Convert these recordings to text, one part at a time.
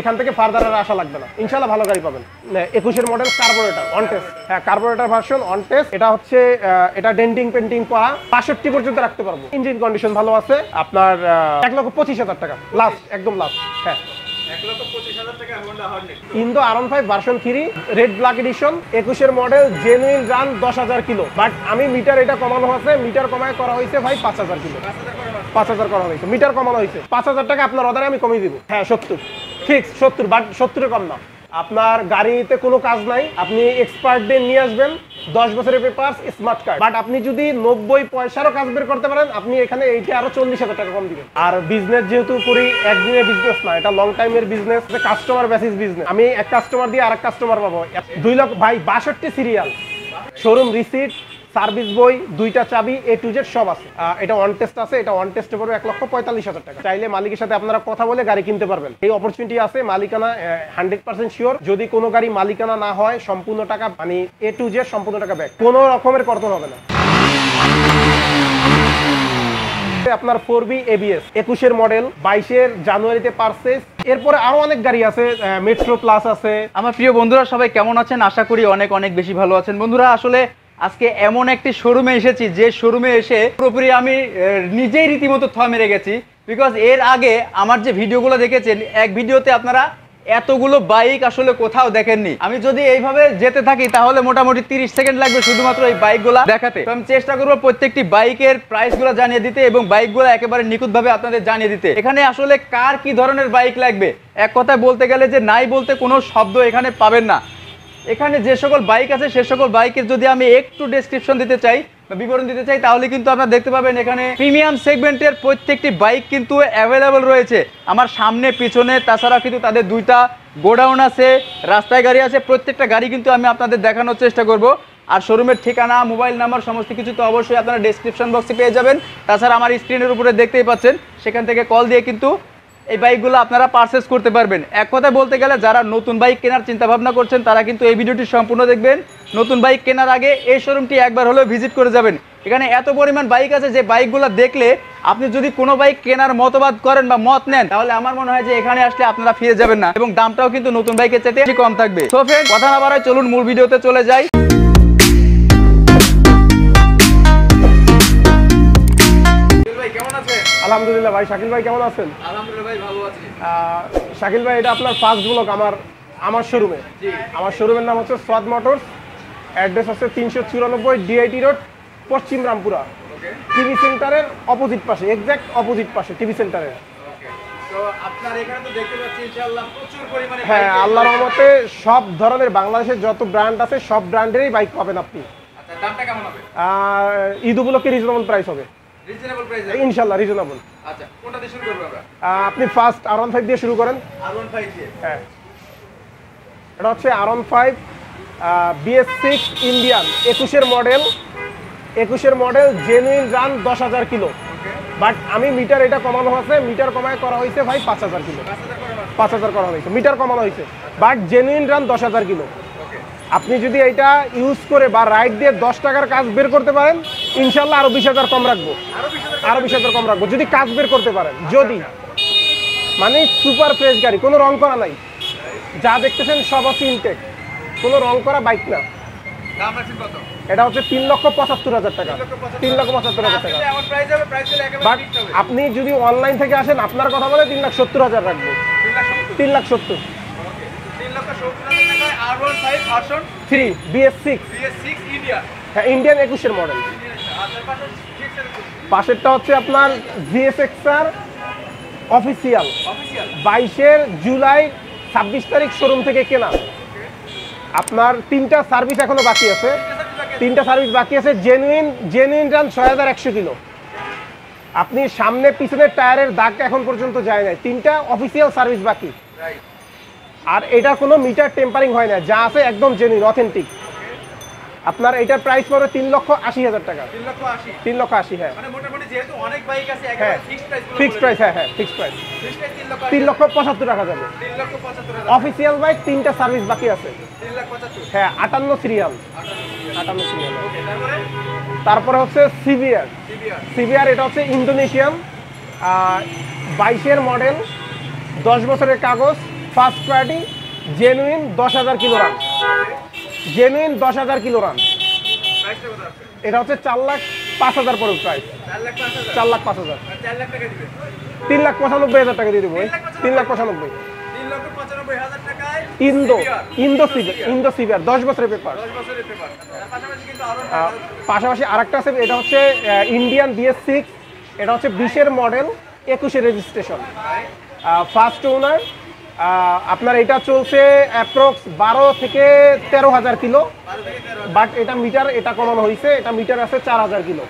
এখান থেকে ফার্দার আর আশা লাগবে না। ইনশাল্লাহ ভালো গাড়ি পাবেন। একুশের মডেল কার্বোরেটার অন টেস্ট হ্যাঁ কার্বোরেটার ভার্সন অন টেস্ট এটা হচ্ছে এটা ডেন্টিং পেন্টিং করা। বাষট্টি পর্যন্ত রাখতে পারব। ইঞ্জিন কন্ডিশন ভালো আছে। আপনার এক লক্ষ পঁচিশ হাজার টাকা। লাস্ট একদম লাস্ট হ্যাঁ। এক লক্ষ পঁচিশ হাজার টাকা Honda Hornet Indo R one five version three red black edition একুশের মডেল জেনুইন রান দশ হাজার কিলো। বাট আমি মিটার এটা কমানো আছে। মিটার কমায় করা হয়েছে ভাই পাঁচ হাজার কিলো। পাঁচ হাজার পাঁচ হাজার করা হয়েছে। মিটার কমানো হয়েছে। পাঁচ হাজার টাকা আপনার অর্ডারে আমি কমিয়ে দিব। হ্যাঁ সত্তর। ফিক্স, সত্তর, বাট সত্তরের কম না আপনার গাড়িতে কোনো কাজ নাই, আপনি এক্সপার্ট ডে নিয়ে আসবেন, দশ বছরের পেপার স্মার্ট কার্ড বাট আপনি যদি নব্বই পয়সারও কাজ বের করতে পারেন, আপনি এখানে এইটা আরও চল্লিশ হাজার টাকা কম দিবেন। আর বিজনেস যেহেতু করি একদিনের বিজনেস না, এটা লং টাইমের বিজনেস কাস্টমার বেসিস বিজনেস আমি এক কাস্টমার দিয়ে আরেক কাস্টমার পাবো। দুই লক্ষ, ভাই, বাষট্টি সিরিয়াল শোরুম রিসিট সার্ভিস বই, দুইটা চাবি এ টু জেড সব আছে। এটা ওয়ান টেস্ট আছে, এটা ওয়ান টেস্টে পড়বে এক লক্ষ পঁয়তাল্লিশ হাজার টাকা। চাইলে মালিকের সাথে আপনারা কথা বলে গাড়ি কিনতে পারবেন। এই অপরচুনিটি আছে, মালিকানা হান্ড্রেড পার্সেন্ট শিওর যদি কোনো গাড়ি মালিকানা না হয়, সম্পূর্ণ টাকা মানে এ টু জেড সম্পূর্ণ টাকা ব্যাক কোনো রকমের কর্তন হবে না। আপনার ফোর বি এবিএস একুশের মডেল বাইশের জানুয়ারিতে পারচেস এরপরে আরও অনেক গাড়ি আছে মেট্রো প্লাস আছে। আমার প্রিয় বন্ধুরা, সবাই কেমন আছেন? আশা করি অনেক অনেক বেশি ভালো আছেন। বন্ধুরা, আসলে আজকে এমন একটি শোরুমে এসেছি, যে শোরুমে এসে পুরোপুরি আমি নিজেই রীতিমতো থ মেরে গেছি। বিকজ এর আগে আমার যে ভিডিওগুলো দেখেছেন, এক ভিডিওতে আপনারা এতগুলো বাইক আসলে কোথাও দেখেননি। আমি যদি এইভাবে যেতে থাকি, তাহলে মোটামুটি তিরিশ সেকেন্ড লাগবে শুধুমাত্র এই বাইকগুলো দেখাতে। আমি চেষ্টা করব প্রত্যেকটি বাইকের প্রাইসগুলো জানিয়ে দিতে এবং বাইকগুলো একেবারে নিখুঁতভাবে আপনাদের জানিয়ে দিতে। এখানে আসলে কার কি ধরনের বাইক লাগবে? এক কথায় বলতে গেলে যে নাই বলতে কোনো শব্দ এখানে পাবেন না। এখানে যে সকল বাইক আছে, সে সকল বাইকের যদি আমি একটু ডেসক্রিপশন দিতে চাই বা বিবরণ দিতে চাই, তাহলে কিন্তু আপনারা দেখতে পাবেন এখানে প্রিমিয়াম সেগমেন্টের প্রত্যেকটি বাইক কিন্তু অ্যাভেলেবল রয়েছে। আমার সামনে, পিছনে তাছাড়া কিন্তু তাদের দুইটা গোডাউন আছে, রাস্তায় গাড়ি আছে, প্রত্যেকটা গাড়ি কিন্তু আমি আপনাদের দেখানোর চেষ্টা করব। আর শোরুমের ঠিকানা মোবাইল নাম্বার সমস্ত কিছু তো অবশ্যই আপনারা ডেসক্রিপশন বক্সে পেয়ে যাবেন। তাছাড়া আমার স্ক্রিনের উপরে দেখতেই পাচ্ছেন, সেখান থেকে কল দিয়ে কিন্তু এই বাইকগুলো আপনারা পারচেস করতে পারবেন। এক কথায় বলতে গেলে, যারা নতুন বাইক কেনার চিন্তা ভাবনা করছেন, তারা কিন্তু এই ভিডিওটি সম্পূর্ণ দেখবেন। নতুন বাইক কেনার আগে এই শোরুমটি একবার হলেও ভিজিট করে যাবেন। এখানে এত পরিমাণ বাইক আছে যে বাইকগুলো দেখলে আপনি যদি কোনো বাইক কেনার মতবাদ করেন বা মত নেন, তাহলে আমার মনে হয় যে এখানে আসলে আপনারা ফিরে যাবেন না। এবং দামটাও কিন্তু নতুন বাইকের চাইতে কম থাকবে। তো ফ্রেন্ড কথা না বাড়ায় চলুন মূল ভিডিওতে চলে যাই। আলহামদুলিল্লাহ ভাই শাকিল ভাই কেমন আছেন? আলহামদুলিল্লাহ ভাই ভালো আছি। শাকিল ভাই এটা আপনার ফার্স্ট ব্লক আমার আমার শোরুমে আমার শোরুমের নাম হচ্ছে সোয়াদ মোটরস অ্যাড্রেস হচ্ছে তিনশো চুরানব্বই ডিআইটি রোড পশ্চিম রামপুরা। টিভি সেন্টারের অপোজিট পাশে এক্স্যাক্ট অপোজিট পাশে টিভি সেন্টারের হ্যাঁ রয়েছে। রহমতে সব ধরনের বাংলাদেশের যত ব্র্যান্ড আছে সব ব্র্যান্ডেরই বাইক পাবেন আপনি। আচ্ছা ঈদ উপলক্ষে রিজনেবল প্রাইস হবে। রিজনেবল প্রাইস ইনশাল্লাহ রিজনেবল আচ্ছা কোনটা দিয়ে শুরু করব আমরা? আপনি ফার্স্ট আর ওয়ান ফাইভ দিয়ে শুরু করেন। আর ওয়ান ফাইভ দিয়ে? হ্যাঁ। এটা হচ্ছে R one five BS six Indian একুশের মডেল একুশের মডেল জেনুইন রান দশ হাজার কিলো। বাট আমি মিটার এটা কমানো আছে মিটার কমায় করা হয়েছে ভাই পাঁচ হাজার কিলো। পাঁচ হাজার করে হয়েছে। মিটার কমানো হয়েছে। বাট জেনুইন রান দশ হাজার কিলো। আপনি যদি এটা ইউজ করে বা রাইড দিয়ে দশ টাকার কাজ বের করতে পারেন ইনশাল্লাহ আরও বিশ হাজার কম রাখব। আরও বিশ হাজার কম রাখব। যদি কাজ বের করতে পারেন যদি। মানে সুপার ফ্রেশ গাড়ি কোনো রং করা নাই। যা দেখতেছেন সব হচ্ছে ইনটেক কোনো রং করা বাইক না। এটা হচ্ছে তিন লক্ষ পঁচাত্তর হাজার টাকা। তিন লক্ষ পঁচাত্তর হাজার। টাকা। বাট আপনি যদি অনলাইন থেকে আসেন আপনার কথা বলে তিন লাখ সত্তর হাজার রাখব। তিন লাখ সত্তর। থ্রি বিএস সিক্স হ্যাঁ ইন্ডিয়ান একুশের মডেল পাশেরটা হচ্ছে আপনার জিএসএক্স আর অফিসিয়াল বাইশের জুলাই ছাব্বিশ তারিখ শোরুম থেকে কেনা। আপনার তিনটা সার্ভিস এখনও বাকি আছে। তিনটা সার্ভিস বাকি আছে। জেনুইন জেনুইন রান ছয় হাজার একশো কিলো। আপনি সামনে পিছনের টায়ারের দাগ এখন পর্যন্ত যায় নাই। তিনটা অফিসিয়াল সার্ভিস বাকি। রাইট আর এটা কোনো মিটার টেম্পারিং হয় না যা আছে একদম জেনুইন অথেন্টিক আপনার এটার প্রাইস পড়বে তিন লক্ষ আশি হাজার টাকা। তিন লক্ষ আশি। হ্যাঁ। মানে বাইক আছে হ্যাঁ। ফিক্সড প্রাইস হ্যাঁ হ্যাঁ ফিক্সড প্রাইস তিন লক্ষ পঁচাত্তর টাকা যাবে। অফিসিয়াল বাইক তিনটা সার্ভিস বাকি আছে। হ্যাঁ আটান্ন সিরিয়াল আটান্ন সিরিয়াল তারপরে? হচ্ছে সিভিআর সিবিআর সিভিআর এটা হচ্ছে ইন্দোনেশিয়ান বাইশের মডেল দশ বছরের কাগজ ফার্স্ট পার্টি জেনুইন দশ হাজার কিলো রান জেনুইন দশ হাজার কিলো রান এটা হচ্ছে চার লাখ পাঁচ হাজার পড়বে প্রাইস চার লাখ পাঁচ হাজার। তিন লাখ পঁচানব্বই হাজার টাকা দিয়ে দেবো। তিন লাখ পঁচানব্বই। ইন্দো ইন্দো সিভিয়ার ইন্দো সিভিয়ার দশ বছরের পেপার পাশাপাশি আরেকটা আছে, এটা হচ্ছে ইন্ডিয়ান বিএস সিক্স এটা হচ্ছে বিশের মডেল একুশে রেজিস্ট্রেশন ফার্স্ট ওনার আপনার এটা চলছে অ্যাপ্রক্স বারো থেকে তেরো হাজার কিলো। বাট এটা মিটার এটা কমানো হয়েছে এটা মিটার আছে চার হাজার কিলো।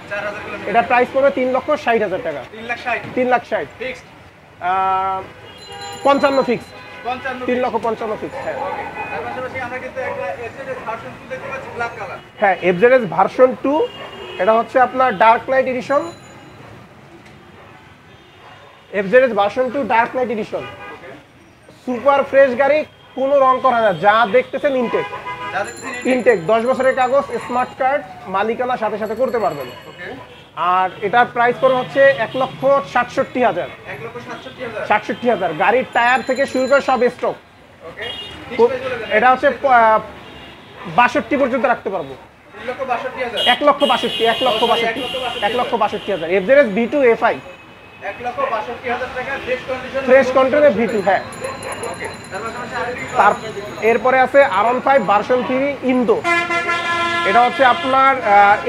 এটা প্রাইস পড়বে তিন লক্ষ ষাট হাজার টাকা। তিন লাখ ষাট। পঞ্চান্ন ফিক্স তিন লক্ষ পঞ্চান্ন ফিক্স হ্যাঁ। হ্যাঁ এফজেডএস ভার্সন টু এটা হচ্ছে আপনার dark knight edition FZS version two dark knight edition super fresh গাড়ি কোনো রং করা না। যা দেখতেছেন ইনটেক ইনটেক দশ বছরের কাগজ স্মার্ট কার্ড মালিকানা সাথে সাথে করতে পারবেন। আর এটার প্রাইস পড়বে হচ্ছে এক লক্ষ সাতষট্টি হাজার। সাতষট্টি হাজার। গাড়ির টায়ার থেকে শুরু করে সব স্টক এটা হচ্ছে বাষট্টি পর্যন্ত রাখতে পারব। এক লক্ষ বাষট্টি এক লক্ষ বাষট্টি এক লক্ষ বাষট্টি হাজার। এফজেডএস ভি টু এফআই এক লক্ষ বাষট্টি হাজার টাকা ফ্রেশ কন্ট্রোলে ভি টু হ্যাঁ। তার এরপরে আছে R one five version three Indo. এটা হচ্ছে আপনার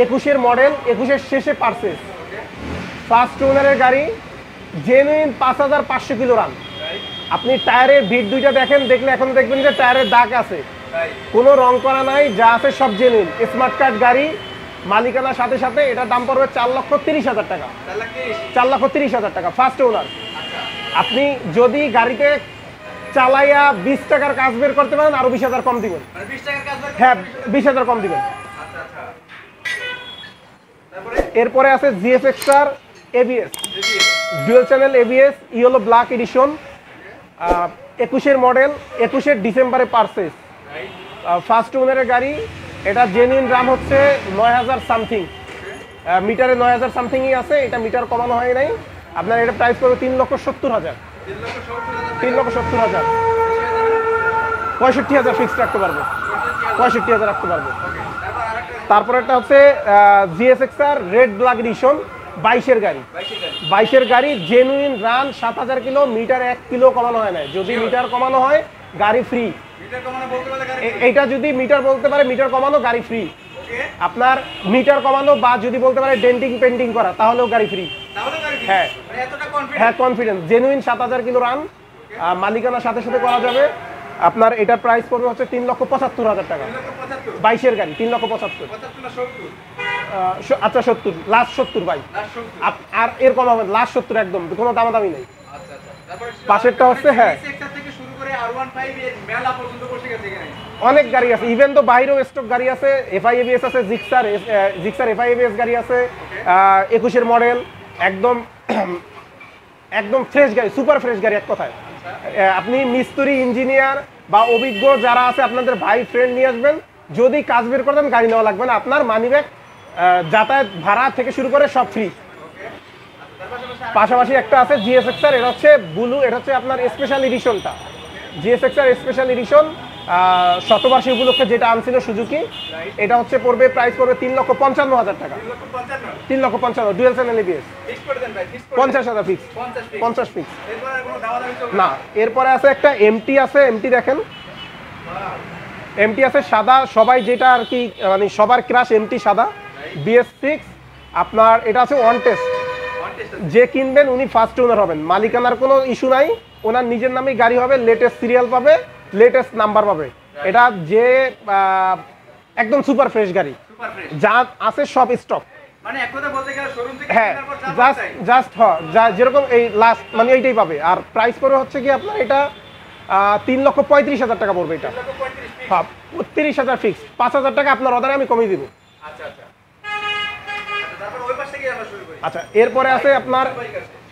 একুশের মডেল একুশের শেষে পারচেস ফার্স্ট ওনারের গাড়ি জেনুইন পাঁচ হাজার পাঁচশো কিলো রান আপনি টায়ারের ভিড় দুইটা দেখেন, দেখলে এখন দেখবেন যে টায়ারের দাগ আছে। কোনো রং করা নাই, যা আছে সব জেনুইন স্মার্ট কার্ড গাড়ি, মালিকানার সাথে সাথে এটার দাম পড়বে চার লক্ষ তিরিশ হাজার টাকা। চার লক্ষ তিরিশ হাজার টাকা ফার্স্ট ওনার আপনি যদি গাড়িতে চালাইয়া বিশ টাকার কাজ বের করতে পারেন আরও বিশ হাজার কম দিবেন। হ্যাঁ বিশ হাজার কম দিবেন। আচ্ছা আচ্ছা। এরপরে আছে GFX R ABS. Dual channel ABS yellow black edition একুশের মডেল একুশের ডিসেম্বরে পারচেস ফার্স্ট ওনারের গাড়ি এটা জেনুইন দাম হচ্ছে নয় হাজার সামথিং। মিটারে নয় হাজার সামথিংই আছে এটা মিটার কমানো হয় নাই। আপনার এটা প্রাইস পড়বে তিন লক্ষ সত্তর হাজার। তিন লক্ষ সত্তর হাজার। পঁয়ষট্টি হাজার ফিক্সড রাখতে পারব। পঁয়ষট্টি হাজার রাখতে পারব। তারপর একটা হচ্ছে GSX R red black edition বাইশের গাড়ি। বাইশের গাড়ি জেনুইন রান সাত হাজার কিলো মিটার এক কিলো কমানো হয় না যদি মিটার কমানো হয় গাড়ি ফ্রি এইটা যদি মিটার বলতে পারে মিটার কমানো গাড়ি ফ্রি আপনার মিটার কমানো বা যদি বলতে পারে ডেন্টিং পেন্টিং করা তাহলেও গাড়ি ফ্রি? হ্যাঁ। মানে হ্যাঁ কনফিডেন্স জেনুইন সাত হাজার কিলো রান মালিকানার সাথে সাথে করা যাবে। আপনার এটার প্রাইস পড়বে হচ্ছে তিন লক্ষ পঁচাত্তর হাজার টাকা। বাইশের গাড়ি তিন লক্ষ পঁচাত্তর। আচ্ছা সত্তর। লাস্ট সত্তর ভাই। আর এর কম হবে লাস্ট সত্তর একদম। কোনো দামাদামি নেই। আচ্ছা আচ্ছা। পাশেরটা হচ্ছে, হ্যাঁ। অনেক গাড়ি আছে। ইভেন তো বাইরেও স্টক গাড়ি আছে এফআই এবিএস আছে জিক্সার জিক্সার এফআই এবিএস গাড়ি আছে একুশের মডেল একদম একদম ফ্রেশ গাড়ি সুপার ফ্রেশ গাড়ি এক কথায়। আপনি মিস্ত্রি ইঞ্জিনিয়ার বা অভিজ্ঞ যারা আছে, আপনাদের ভাই ফ্রেন্ড নিয়ে আসবেন, যদি কাজ বের করতেন গাড়ি নেওয়া লাগবে না। আপনার মানি ব্যাগ যাতায়াত ভাড়া থেকে শুরু করে সব ফ্রি পাশাপাশি একটা আছে জিএসএক্সআর এটা হচ্ছে ব্লু এটা হচ্ছে আপনার স্পেশাল এডিশনটা জিএসএক্সআর স্পেশাল এডিশন শতবার্ষিক উপলক্ষে যেটা আনছিল সুজুকি এটা হচ্ছে পড়বে প্রাইস পড়বে তিন লক্ষ পঞ্চান্ন হাজার টাকা। তিন লক্ষ পঞ্চান্ন। Dual channel ABS fix fix পঞ্চাশ হাজার ফিক্স পঞ্চাশ ফিক্স ফিক্স না এরপরে আছে একটা এমটি আছে এমটি দেখেন। এমটি আছে সাদা সবাই যেটা আর কি মানে সবার ক্রাশ এমটি সাদা। বিএস সিক্স আপনার এটা আছে ওয়ান টেস্ট যে কিনবেন উনি ফার্স্ট ওনার হবেন। মালিকানার কোনো ইস্যু নাই ওনার নিজের নামেই গাড়ি হবে লেটেস্ট সিরিয়াল পাবে। লেটেস্ট নাম্বার পাবে। এটা যে একদম সুপার ফ্রেশ গাড়ি। যা আছে সব স্টক মানে হ্যাঁ জাস্ট জাস্ট হ যা যেরকম এই লাস্ট মানে এইটাই পাবে। আর প্রাইস পড়বে হচ্ছে কি আপনার এটা তিন লক্ষ পঁয়ত্রিশ হাজার টাকা পড়বে এটা। হ্যাঁ তিরিশ হাজার ফিক্স পাঁচ হাজার টাকা আপনার অর্ডারে আমি কমিয়ে দিব। আচ্ছা আচ্ছা। আচ্ছা, আচ্ছা এরপরে আছে আপনার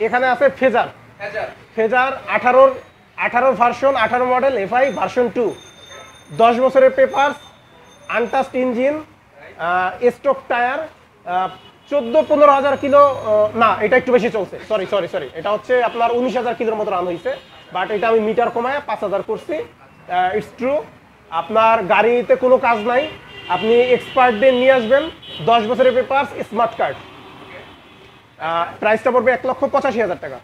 এখানে আছে ফেজার ফেজার আঠারোর আঠারোর ভার্সন আঠারো মডেল এফআই ভার্সন টু দশ বছরের paper untouched engine stock tyre চোদ্দ পনেরো হাজার কিলো না, এটা একটু বেশি চলছে। সরি সরি সরি এটা হচ্ছে আপনার উনিশ হাজার কিলোর মতো রান হয়েছে বাট এটা আমি মিটার কমায় পাঁচ হাজার করছি। ইটস ট্রু আপনার গাড়িতে কোনো কাজ নাই, আপনি এক্সপার্ট দিয়ে নিয়ে আসবেন, দশ বছরের পেপার্স স্মার্ট কার্ড প্রাইসটা পড়বে এক লক্ষ পঁচাশি হাজার টাকা।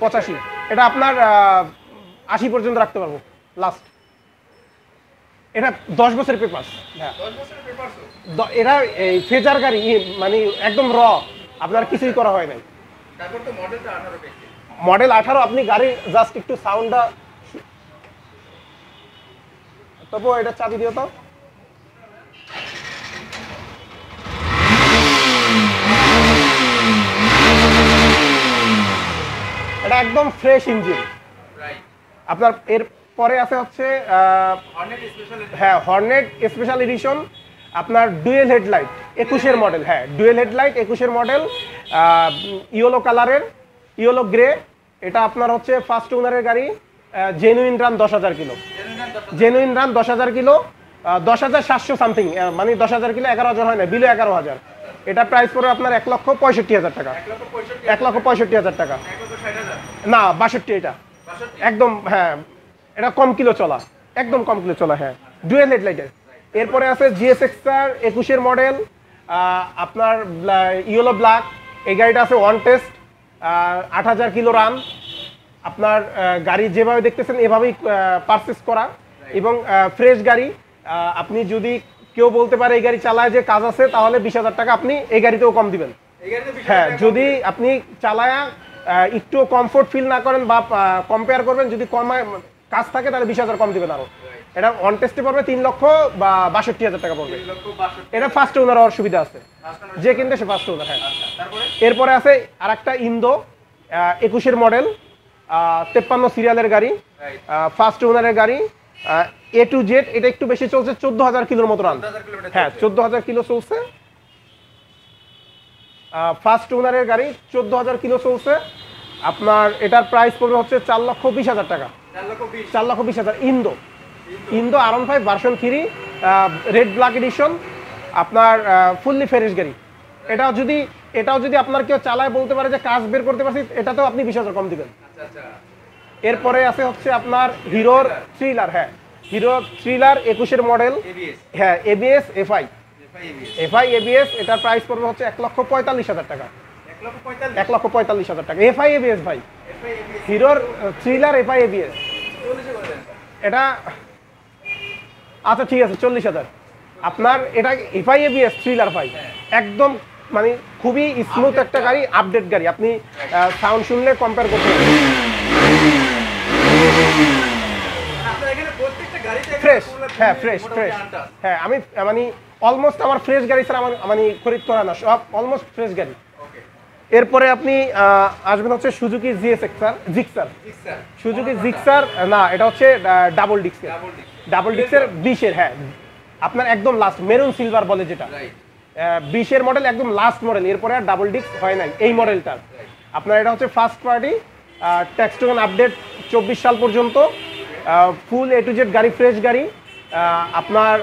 পঁচাশি এটা আপনার আশি পর্যন্ত রাখতে পারব লাস্ট এটা দশ বছরের হ্যাঁ। পেপার দ- এরা এই ফেজার গাড়ি মানে একদম র আপনার কিছুই করা হয় নাই। মডেল আঠারো আপনি গাড়ি জাস্ট একটু সাউন্ডটা তবু এটা চাবি দিও তো। এটা একদম ফ্রেশ ইঞ্জিন আপনার এর পরে আছে হচ্ছে হ্যাঁ হর্নেট স্পেশাল এডিশন আপনার ডুয়েল হেডলাইট একুশের মডেল হ্যাঁ ডুয়েল হেডলাইট একুশের মডেল ইয়েলো কালারের ইয়েলো গ্রে এটা আপনার হচ্ছে ফার্স্ট ওনারের গাড়ি জেনুইন রান দশ হাজার কিলো। জেনুইন রান দশ হাজার। কিলো দশ হাজার সাতশো সামথিং মানে দশ হাজার কিলো এগারো হাজার হয় না বিলো এগারো হাজার। এটা প্রাইস পড়বে আপনার এক লক্ষ পঁয়ষট্টি হাজার টাকা। এক লক্ষ পঁয়ষট্টি হাজার টাকা। না বাষট্টি এটা। একদম হ্যাঁ এটা কম কিলো চলা। একদম কম কিলো চলা হ্যাঁ। ডুয়েল হেডলাইটের এরপরে আছে জিএসএক্স আর একুশের মডেল আপনার ইয়েলো ব্ল্যাক এই গাড়িটা আছে ওয়ান টেস্ট আট হাজার কিলো রান আপনার গাড়ি যেভাবে দেখতেছেন এভাবেই পারচেস করা। এবং ফ্রেশ গাড়ি আপনি যদি কেউ বলতে পারে এই গাড়ি চালায় যে কাজ আছে তাহলে বিশ হাজার টাকা আপনি এই গাড়িতেও কম দিবেন। হ্যাঁ যদি আপনি চালায়া একটু কমফোর্ট ফিল না করেন বা কম্পেয়ার করবেন যদি কমায় কাজ থাকে তাহলে বিশ হাজার কম দিবেন আরও। এটা অন টেস্টে পড়বে তিন লক্ষ বা বাষট্টি হাজার টাকা পড়বে। এটা ফার্স্ট ওনার হওয়ার সুবিধা আছে। যে কিনতে সে ফার্স্ট ওনার হ্যাঁ। আচ্ছা, এরপরে আছে আর একটা ইন্দো একুশের মডেল তেপ্পান্ন সিরিয়ালের গাড়ি ফার্স্ট ওনারের গাড়ি এ টু জেড এটা একটু বেশি চলছে চোদ্দ হাজার কিলোর মতো রান হ্যাঁ চোদ্দ হাজার কিলো চলছে। ফার্স্ট ওনারের গাড়ি চোদ্দ হাজার কিলো চলছে। আপনার এটার প্রাইস পড়বে হচ্ছে চার লক্ষ বিশ হাজার টাকা। চার লক্ষ বিশ। হাজার Indo. Indo. R five version three red black edition আপনার ফুললি ফ্রেশ গাড়ি। এটাও যদি এটাও যদি আপনার কেউ চালায় বলতে পারে যে কাজ বের করতে পারছি এটাতেও আপনি বিশ হাজার কম দিবেন। আচ্ছা আচ্ছা। এরপরে আছে হচ্ছে আপনার হিরোর থ্রিলার হ্যাঁ। হিরো থ্রিলার একুশের মডেল হ্যাঁ এবিএস এফআই এফআই এবিএস এটার প্রাইস পড়বে হচ্ছে এক লক্ষ পঁয়তাল্লিশ হাজার টাকা। এক লক্ষ পঁয়তাল্লিশ। হাজার টাকা। এফআই এবিএস ভাই। হিরোর থ্রিলার এফআই এবিএস এটা আচ্ছা ঠিক আছে চল্লিশ হাজার। আপনার এটা এফআই এবিএস থ্রিলার ভাই। একদম মানে খুবই স্মুথ একটা গাড়ি আপডেট গাড়ি। আপনি সাউন্ড শুনলে কম্পেয়ার করতে পারেন মানে আপনার এখানে প্রত্যেকটা গাড়িতে একটা ফ্রেশ হ্যাঁ ফ্রেশ ফ্রেশ হ্যাঁ আমি মানে অলমোস্ট আমার ফ্রেশ গাড়ি আমার মানে খরিদ করা না সব অলমোস্ট ফ্রেশ গাড়ি। এরপরে আপনি আসবেন হচ্ছে Suzuki GSXR Gixxer. Suzuki Gixxer না এটা হচ্ছে ডাবল ডিক্সের ডাবল ডিক্সের বিশের হ্যাঁ আপনার একদম লাস্ট মেরুন সিলভার বলে যেটা। বিশের মডেল একদম লাস্ট মডেল এরপরে আর ডাবল ডিস্ক হয় নাই এই মডেলটার আপনার এটা হচ্ছে first party tax token update চব্বিশ সাল পর্যন্ত ফুল এ টু জেড গাড়ি ফ্রেশ গাড়ি আপনার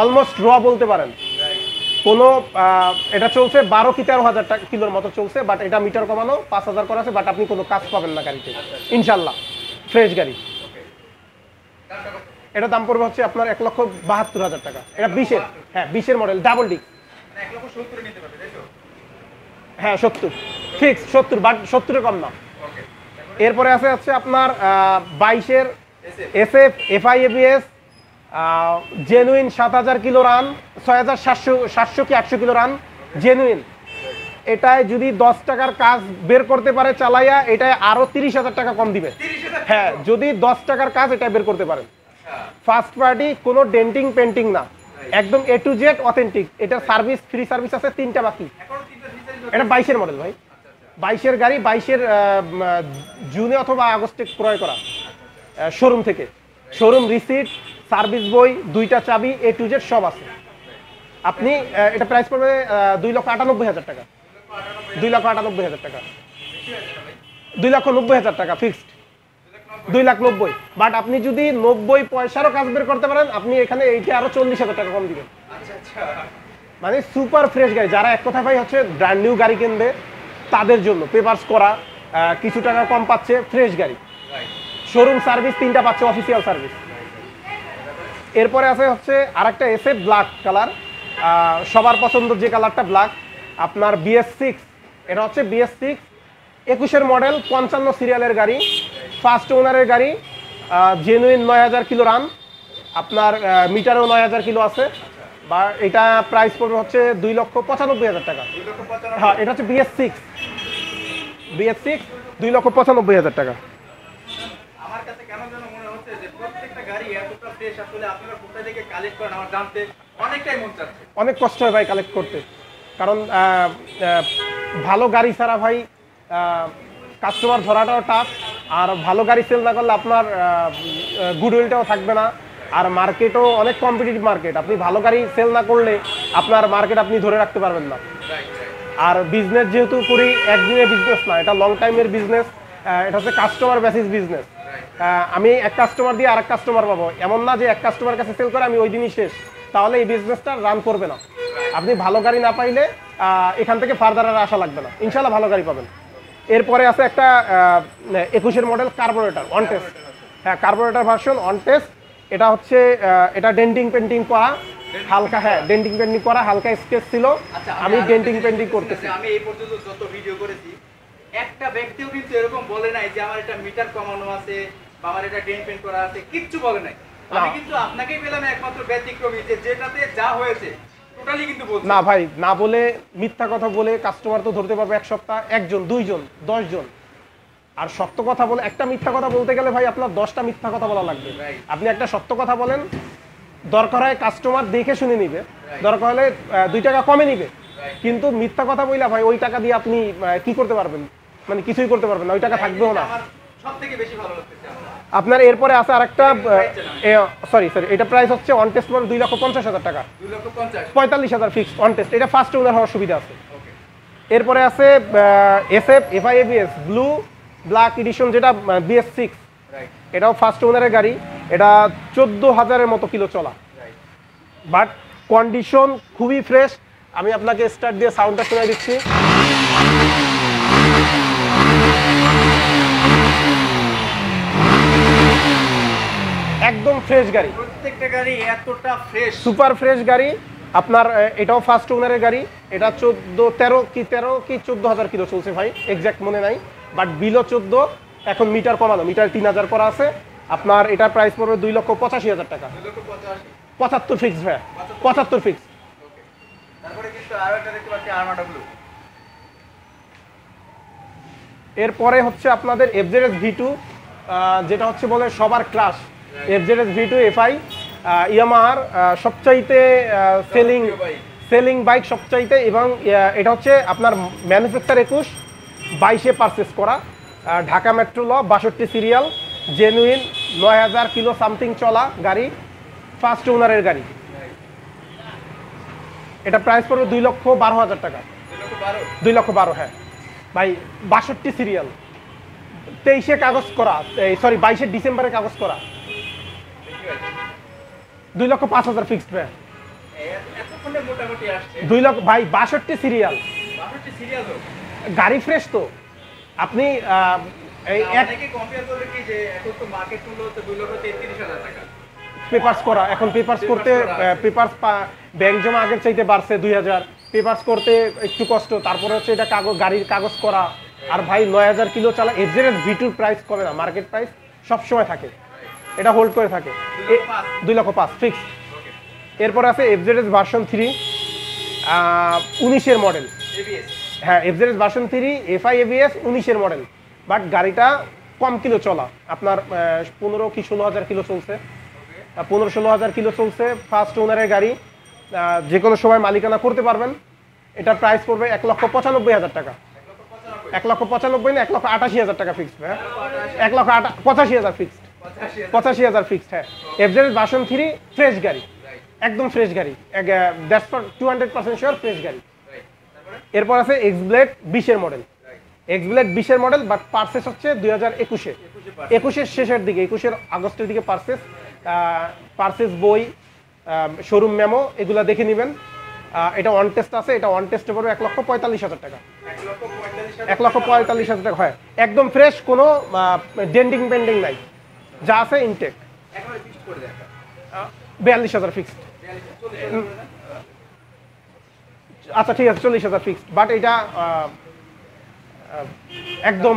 অলমোস্ট র বলতে পারেন। কোনো এটা চলছে বারো কি তেরো হাজার টাকা কিলোর মতো চলছে বাট এটা মিটার কমানো পাঁচ হাজার করা আছে বাট আপনি কোনো কাজ পাবেন না গাড়িতে। ইনশাল্লাহ ফ্রেশ গাড়ি। এটা দাম পড়বে হচ্ছে আপনার এক লক্ষ বাহাত্তর হাজার টাকা। এটা বিশের হ্যাঁ বিশের মডেল ডাবল তো? হ্যাঁ সত্তর। ফিক্স সত্তর বাট সত্তরের কম না। এরপরে আছে হচ্ছে আপনার বাইশের S F FI ABS genuine সাত হাজার কিলো রান ছয় হাজার সাতশো সাতশো কি আটশো কিলো রান জেনুইন এটায় যদি দশ টাকার কাজ বের করতে পারে চালাইয়া এটায় আরও তিরিশ হাজার টাকা কম দিবে। হ্যাঁ যদি দশ টাকার কাজ এটা বের করতে পারেন। আচ্ছা। ফার্স্ট পার্টি কোনো ডেন্টিং পেন্টিং না। একদম এ টু জেড অথেন্টিক এটার সার্ভিস ফ্রি সার্ভিস আছে তিনটা বাকি। এটা বাইশের মডেল ভাই। বাইশের গাড়ি বাইশের জুনে অথবা আগস্টে ক্রয় করা শোরুম থেকে। শোরুম রিসিট সার্ভিস বই দুইটা চাবি এ টু জেড সব আছে। আপনি এটা প্রাইস পড়বে দুই লক্ষ আটানব্বই হাজার টাকা। দুই লক্ষ আটানব্বই হাজার টাকা। দুই লক্ষ নব্বই হাজার টাকা ফিক্সড দুই লাখ নব্বই। বাট আপনি যদি নব্বই পয়সারও কাজ বের করতে পারেন আপনি এখানে এইটা আরও চল্লিশ হাজার টাকা কম দিবেন। আচ্ছা আচ্ছা। মানে সুপার ফ্রেশ গাড়ি। যারা এক কথা ভাই হচ্ছে ব্র্যান্ড নিউ গাড়ি কিনবে তাদের জন্য পেপারস করা কিছু টাকা কম পাচ্ছে ফ্রেশ গাড়ি। শোরুম সার্ভিস তিনটা পাচ্ছে অফিসিয়াল সার্ভিস এরপরে আছে হচ্ছে আরেকটা এসে ব্ল্যাক কালার সবার পছন্দ যে কালারটা ব্ল্যাক আপনার বিএস সিক্স এটা হচ্ছে বিএস সিক্স একুশের মডেল পঞ্চান্ন সিরিয়ালের গাড়ি ফার্স্ট ওনারের গাড়ি। জেনুইন নয় হাজার কিলো রান আপনার মিটারও নয় হাজার কিলো আছে। বা এটা প্রাইস পড়বে হচ্ছে দুই লক্ষ পঁচানব্বই হাজার টাকা। হ্যাঁ এটা হচ্ছে বিএস সিক্স বিএস সিক্স দুই লক্ষ পঁচানব্বই হাজার টাকা। অনেক কষ্ট হয় ভাই কালেক্ট করতে। কারণ ভালো গাড়ি ছাড়া ভাই কাস্টমার ধরাটাও টাফ আর ভালো গাড়ি সেল না করলে আপনার গুডউইলটাও থাকবে না। আর মার্কেটও অনেক কম্পিটিটিভ মার্কেট আপনি ভালো গাড়ি সেল না করলে আপনার মার্কেট আপনি ধরে রাখতে পারবেন না। আর বিজনেস যেহেতু করি একদিনের বিজনেস না, এটা লং টাইমের বিজনেস এটা হচ্ছে কাস্টমার বেসিস বিজনেস আমি এক কাস্টমার দিয়ে আরেক কাস্টমার পাবো। এমন না যে এক কাস্টমার কাছে সেল করে আমি ওই দিনই শেষ। তাহলে এই বিজনেসটা রান করবে না। আপনি ভালো গাড়ি না পাইলে এখান থেকে ফার্দার আর আশা লাগবে না। ইনশাল্লাহ ভালো গাড়ি পাবেন। এরপরে আছে একটা একুশের মডেল কার্বোরেটার অন টেস্ট হ্যাঁ কার্বোরেটার ভার্সন অন টেস্ট এটা হচ্ছে এটা ডেন্টিং পেন্টিং করা হালকা হ্যাঁ ডেন্টিং পেন্টিং করা হালকা স্কেচ ছিল। আচ্ছা, আমি ডেন্টিং পেন্টিং করতেছি। আমি এই পর্যন্ত যত ভিডিও করেছি একটা ব্যক্তিও কিন্তু এরকম বলে নাই যে আমার এটা মিটার কমানো আছে বা আমার এটা ডেন্ট পেন্ট করা আছে কিচ্ছু বলে নাই। আমি কিন্তু আপনাকেই পেলাম একমাত্র ব্যতিক্রমী যে যেটাতে যা হয়েছে না ভাই না বলে মিথ্যা কথা বলে কাস্টমার তো ধরতে পারবে এক সপ্তাহ একজন দুইজন দশজন। আর সত্য কথা বলে একটা মিথ্যা কথা বলতে গেলে ভাই আপনার দশটা মিথ্যা কথা বলা লাগবে. আপনি একটা সত্য কথা বলেন দরকার হয় কাস্টমার দেখে শুনে নিবে দরকার হলে দুই টাকা কমে নিবে। কিন্তু মিথ্যা কথা বললে ভাই ওই টাকা দিয়ে আপনি কি করতে পারবেন? মানে কিছুই করতে পারবেন না ওই টাকা থাকবেও না। আপনার এরপরে আছে আরেকটা সরি সরি এটা প্রাইস হচ্ছে অন টেস্ট পরে দুই লক্ষ পঞ্চাশ হাজার টাকা। পঁয়তাল্লিশ হাজার ফিক্সড অন টেস্ট এটা ফার্স্ট ওনার হওয়ার সুবিধা আছে। এরপরে আছে S F FI ABS blue black edition যেটা বিএস সিক্স রাইট এটাও ফার্স্ট ওনারের গাড়ি এটা চোদ্দ হাজারের মতো কিলো চলা। বাট কন্ডিশন খুবই ফ্রেশ আমি আপনাকে স্টার্ট দিয়ে সাউন্ডটা শোনাই দিচ্ছি। একদম ফ্রেশ গাড়ি। প্রত্যেকটা গাড়ি এতটা ফ্রেশ সুপার ফ্রেশ গাড়ি। আপনার এটাও ফার্স্ট ওনারের গাড়ি। এটা চোদ্দ তেরো কি তেরো কি চোদ্দ হাজার কিলো চলছে ভাই এক্স্যাক্ট মনে নাই। বাট বিলো চোদ্দ এখন মিটার কমানো মিটার তিন হাজার করা আছে। আপনার এটার প্রাইস পড়বে দুই লক্ষ পঁচাশি হাজার টাকা। পঁচাত্তর ফিক্স ভাই পঁচাত্তর। ফিক্স এরপরে হচ্ছে আপনাদের এফজেডএস ভি টু যেটা হচ্ছে বলে সবার class FZS V two FI ইয়ামাহার সবচাইতে সেলিং। সেলিং বাইক সবচাইতে এবং এটা হচ্ছে আপনার ম্যানুফ্যাকচার একুশ বাইশে পারচেস করা ঢাকা মেট্রো ল বাষট্টি সিরিয়াল জেনুইন নয় হাজার কিলো সামথিং চলা গাড়ি ফার্স্ট ওনারের গাড়ি। এটা প্রাইস পড়বে দুই লক্ষ বারো হাজার টাকা। দুই লক্ষ বারো হ্যাঁ। ভাই বাষট্টি সিরিয়াল। তেইশে কাগজ করা সরি বাইশে ডিসেম্বরে কাগজ করা। দুই লক্ষ পাঁচ হাজার ফিক্সড আসছে। দুই লক্ষ ভাই বাষট্টি সিরিয়াল। সিরিয়াল গাড়ি ফ্রেশ তো। আপনি পেপার্স করা। এখন পেপার্স করতে করা। পেপার্স ব্যাংক জমা আগের চাইতে বাড়ছে দুই হাজার। পেপার্স করতে একটু কষ্ট। তারপরে হচ্ছে এটা কাগজ গাড়ির কাগজ করা। আর ভাই নয় হাজার কিলো চালা এফজেড ভিটুর প্রাইস কমে না। মার্কেট প্রাইস সবসময় থাকে। এটা হোল্ড করে থাকে। দুই লক্ষ পাঁচ। ফিক্স এরপর আছে এফজেডএস ভার্সন থ্রি উনিশের মডেল এবিএস হ্যাঁ FZS version three FI ABS উনিশের মডেল বাট গাড়িটা কম কিলো চলা। আপনার পনেরো কি ষোলো হাজার কিলো চলছে। পনেরো ষোলো হাজার কিলো চলছে ফার্স্ট ওনারের গাড়ি। যে কোনো সময় মালিকানা করতে পারবেন। এটার প্রাইস পড়বে এক লক্ষ পঁচানব্বই হাজার টাকা। এক লক্ষ পঁচানব্বই না, এক লক্ষ আটাশি হাজার টাকা ফিক্সড হ্যাঁ? এক লক্ষ পঁচাশি হাজার ফিক্সড পঁচাশি হাজার ফিক্সড হ্যাঁ। এফজেড ভার্সন থ্রি ফ্রেশ গাড়ি। একদম ফ্রেশ গাড়ি। That's for two hundred percent sure fresh গাড়ি। এরপর আছে এক্স ব্লেড বিশের মডেল এক্স ব্লেড বিশের মডেল বাট পার্সেস হচ্ছে দুই হাজার একুশে। একুশে একুশের শেষের দিকে একুশের আগস্টের দিকে পার্সেস পার্সেস বই শোরুম মেমো এগুলা দেখে নেবেন। এটা অন টেস্ট আছে এটা অন টেস্টে পড়বে এক লক্ষ পঁয়তাল্লিশ হাজার টাকা। এক লক্ষ পঁয়তাল্লিশ হাজার টাকা। হয়। একদম ফ্রেশ কোনো ডেন্ডিং পেন্ডিং নাই। যা আছে ইনটেক বিয়াল্লিশ হাজার ফিক্সড বিয়াল্লিশ, চল্লিশ হাজার করে দেন। আচ্ছা ঠিক আছে চল্লিশ হাজার ফিক্সড বাট এটা একদম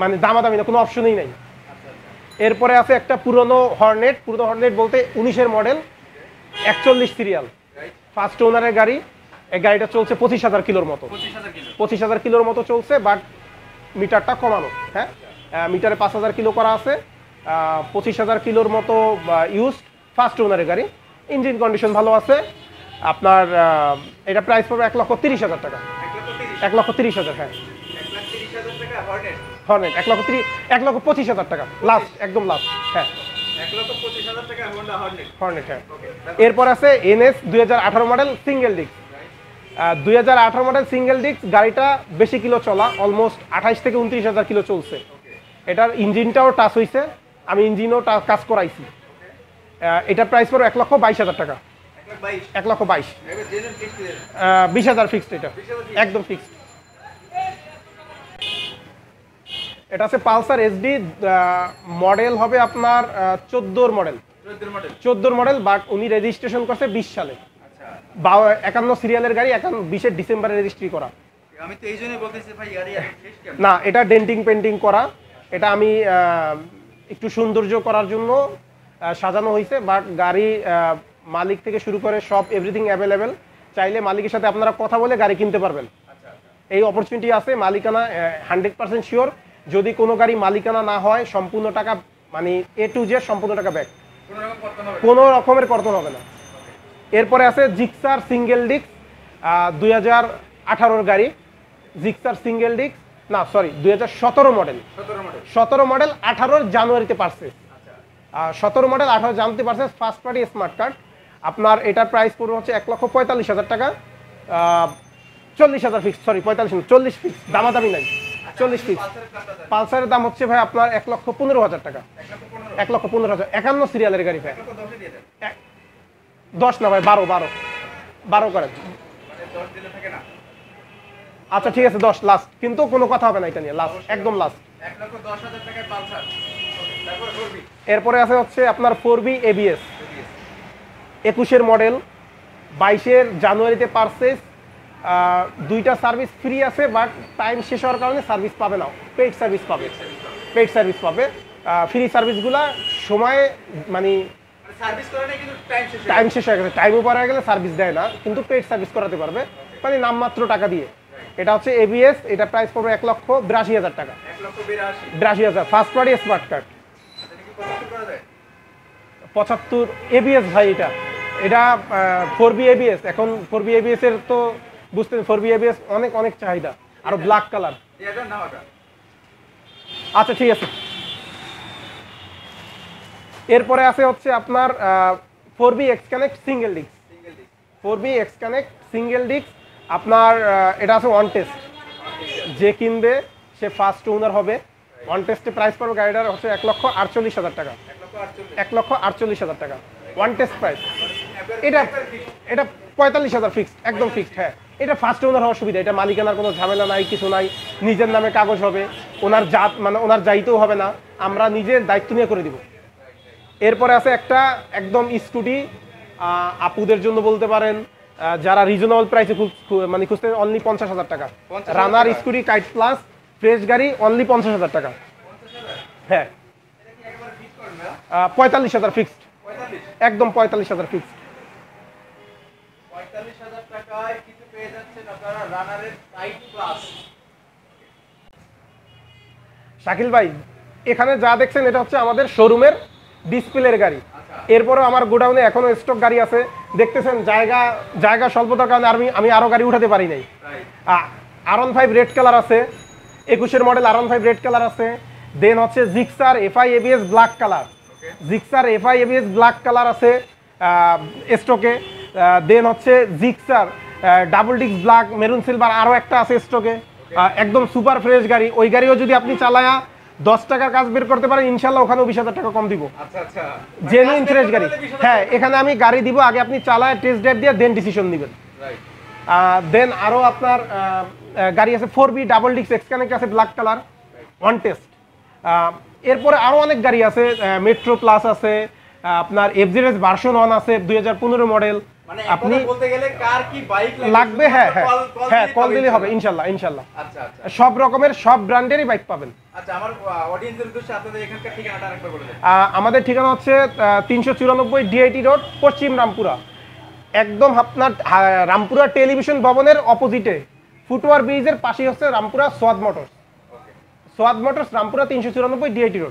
মানে দামাদামি না কোনো অপশনই নেই। এরপরে আছে একটা পুরনো হর্নেট পুরনো হর্নেট বলতে উনিশের মডেল একচল্লিশ সিরিয়াল ফার্স্ট ওনারের গাড়ি এই গাড়িটা চলছে পঁচিশ হাজার কিলোর মতো। পঁচিশ হাজার কিলোর মতো চলছে বাট মিটারটা কমানো হ্যাঁ? মিটারে পাঁচ হাজার কিলো করা আছে। পঁচিশ হাজার কিলোর মতো ইউজ ফার্স্ট ওনারের গাড়ি। ইঞ্জিন কন্ডিশন ভালো আছে। আপনার এটা প্রাইস পড়বে এক লক্ষ তিরিশ হাজার টাকা। এক লক্ষ তিরিশ হাজার হ্যাঁ। হর্নেট এক লক্ষ তিরিশ এক লক্ষ পঁচিশ হাজার টাকা। লাস্ট একদম লাস্ট হ্যাঁ। হর্নেট। হ্যাঁ। এরপর আছে এনএস দুই হাজার আঠারো মডেল সিঙ্গেল ডিস্ক দুই হাজার আঠারো মডেল সিঙ্গেল ডিস্ক গাড়িটা বেশি কিলো চলা অলমোস্ট আঠাইশ থেকে উনত্রিশ হাজার কিলো চলছে। এটার ইঞ্জিনটাও টাচ হয়েছে আমি ইঞ্জিনও কাজ করাইছি। এটার প্রাইস পড়ো এক লক্ষ বাইশ হাজার টাকা। এক লক্ষ বাইশ। বিশ হাজার ফিক্সড এটা। একদম ফিক্সড এটা আছে পালসার এসডি মডেল হবে আপনার চোদ্দোর মডেল চোদ্দের মডেল বাট উনি রেজিস্ট্রেশন করছে বিশ সালে। বা একান্ন সিরিয়ালের গাড়ি একান্ন বিশের ডিসেম্বরে রেজিস্ট্রি করা। না এটা ডেন্টিং পেন্টিং করা। এটা আমি একটু সৌন্দর্য করার জন্য সাজানো হয়েছে বাট গাড়ি মালিক থেকে শুরু করে সব এভরিথিং অ্যাভেলেবেল চাইলে মালিকের সাথে আপনারা কথা বলে গাড়ি কিনতে পারবেন। এই অপরচুনিটি আছে, মালিকানা হান্ড্রেড পার্সেন্ট শিওর যদি কোনো গাড়ি মালিকানা না হয়, সম্পূর্ণ টাকা মানে এ টু জেড সম্পূর্ণ টাকা ব্যাক কোনো রকমের কর্তন হবে না। এরপরে আছে জিক্সার সিঙ্গেল ডিস্ক দুই হাজার আঠারোর গাড়ি। জিক্সার সিঙ্গেল ডিস্ক না সরি দুই হাজার সতেরো মডেল সতেরো মডেল আঠারোর জানুয়ারিতে পারছে সতেরো মডেল আঠারো জানতে পারছে ফার্স্ট পার্টি স্মার্ট কার্ড আপনার এটার প্রাইস পড়বে হচ্ছে এক লক্ষ পঁয়তাল্লিশ হাজার টাকা। চল্লিশ হাজার ফিক্স সরি পঁয়তাল্লিশ চল্লিশ ফিক্স দামাদামি নাই চল্লিশ ফিক্স পালসারের দাম হচ্ছে ভাই আপনার এক লক্ষ পনেরো হাজার টাকা। এক লক্ষ পনেরো হাজার একান্ন সিরিয়ালের গাড়ি ভাই। দশে না ভাই বারো বারো বারো করেন না আচ্ছা ঠিক আছে দশ লাস্ট কিন্তু কোনো কথা হবে না এটা নিয়ে লাস্ট একদম লাস্ট এরপরে আছে হচ্ছে আপনার ফোর বি এবিএস একুশের মডেল বাইশের জানুয়ারিতে পারচেস দুইটা সার্ভিস ফ্রি আছে বাট টাইম শেষ হওয়ার কারণে সার্ভিস পাবে না। পেইড সার্ভিস পাবে। পেইড সার্ভিস পাবে। ফ্রি সার্ভিসগুলা সময়ে মানে টাইম শেষ হয়ে গেছে। টাইম উপর হয়ে গেলে সার্ভিস দেয় না কিন্তু পেইড সার্ভিস করাতে পারবে। মানে নামমাত্র টাকা দিয়ে। এটা হচ্ছে এবিএস এটা প্রাইস পড়বে এক লক্ষ বিরাশি হাজার টাকা। বিরাশি। হাজার। ফার্স্ট পার্টি স্মার্ট কার্ড পঁচাত্তর এবিএস ভাই এটা। এটা ফোর বি এবিএস এখন ফোর বি এবিএস এর তো বুঝতে ফোর বি এবিএস অনেক অনেক চাহিদা। আরও ব্ল্যাক কালার আচ্ছা ঠিক আছে। এরপরে আছে হচ্ছে আপনার four B X connect single disc four B X connect single disc আপনার এটা আছে ওয়ান টেস্ট যে কিনবে, সে ফার্স্ট ওনার হবে। ওয়ান টেস্টে প্রাইস পড়বে গাড়িটার হচ্ছে এক লক্ষ আটচল্লিশ হাজার টাকা। এক লক্ষ আটচল্লিশ হাজার টাকা। ওয়ান টেস্ট প্রাইস এটা এটা পঁয়তাল্লিশ হাজার ফিক্সড একদম ফিক্সড হ্যাঁ। এটা ফার্স্ট ওনার হওয়ার সুবিধা। এটা মালিকানার কোনো ঝামেলা নাই কিছু নাই। নিজের নামে কাগজ হবে। ওনার জাত মানে ওনার যাইতেও হবে না। আমরা নিজের দায়িত্ব নিয়ে করে দিব। এরপরে আছে একটা একদম স্কুটি আপুদের জন্য বলতে পারেন যারা রিজনেবল প্রাইসে মানে খুঁজতে অনলি পঞ্চাশ হাজার টাকা। Runner scooty Kite plus fresh গাড়ি অনলি পঞ্চাশ হাজার টাকা। হ্যাঁ এটা কি একবার ফিট করবে না আহ, পঁয়তাল্লিশ হাজার ফিক্সড একদম পঁয়তাল্লিশ হাজার ফিক্সড শাকিল ভাই এখানে যা দেখছেন এটা হচ্ছে আমাদের শোরুমের ডিসপ্লের গাড়ি। এরপরেও আমার গোডাউনে এখনও স্টক গাড়ি আছে। দেখতেছেন জায়গা জায়গা স্বল্পতার কারণে আমি আমি আরও গাড়ি উঠাতে পারি নাই। আরন ফাইভ রেড কালার আছে একুশের model R one five red colour আছে দেন হচ্ছে Gixxer FI ABS black colour Gixxer FI ABS black colour আছে স্টকে দেন হচ্ছে জিক্সার ডাবল ডিক্স ব্ল্যাক মেরুন সিলভার আরও একটা আছে স্টকে একদম সুপার ফ্রেশ গাড়ি। ওই গাড়িও যদি আপনি চালায়া দশ টাকার কাজ বের করতে পারেন ইনশাল্লাহ ওখানেও বিশ হাজার টাকা কম দিব। আচ্ছা আচ্ছা। জেনুইন ফ্রেশ গাড়ি। হ্যাঁ এখানে আমি গাড়ি দিব আগে আপনি চালায় টেস্ট ড্রাইভ দিয়ে দেন ডিসিশন নেবেন। দেন আরও আপনার গাড়ি আছে ফোর বি ডাবল ডিক্স এক্স কানেক্ট আছে ব্ল্যাক কালার ওয়ান টেস্ট এরপরে আরও অনেক গাড়ি আছে মেট্রো প্লাস আছে আপনার এফজেডএস ভার্সন ওয়ান আছে দুই হাজার পনেরো মডেল মানে আপনি আপনি বলতে গেলে কার কি বাইক লাগবে? হ্যাঁ হ্যাঁ হ্যাঁ কল দিলে হবে ইনশাল্লাহ ইনশাল্লাহ। আচ্ছা আচ্ছা। সব রকমের সব ব্র্যান্ডেরই বাইক পাবেন। আচ্ছা আমাদের ঠিকানা হচ্ছে তিনশো চুরানব্বই ডিআইটি রোড পশ্চিম রামপুরা। একদম আপনার রামপুরা টেলিভিশন ভবনের অপোজিটে ফুটওয়ার ব্রিজের পাশেই হচ্ছে রামপুরা সোয়াদ মোটরস সোয়াদ মোটরস রামপুরা তিনশো চুরানব্বই ডিআইটি রোড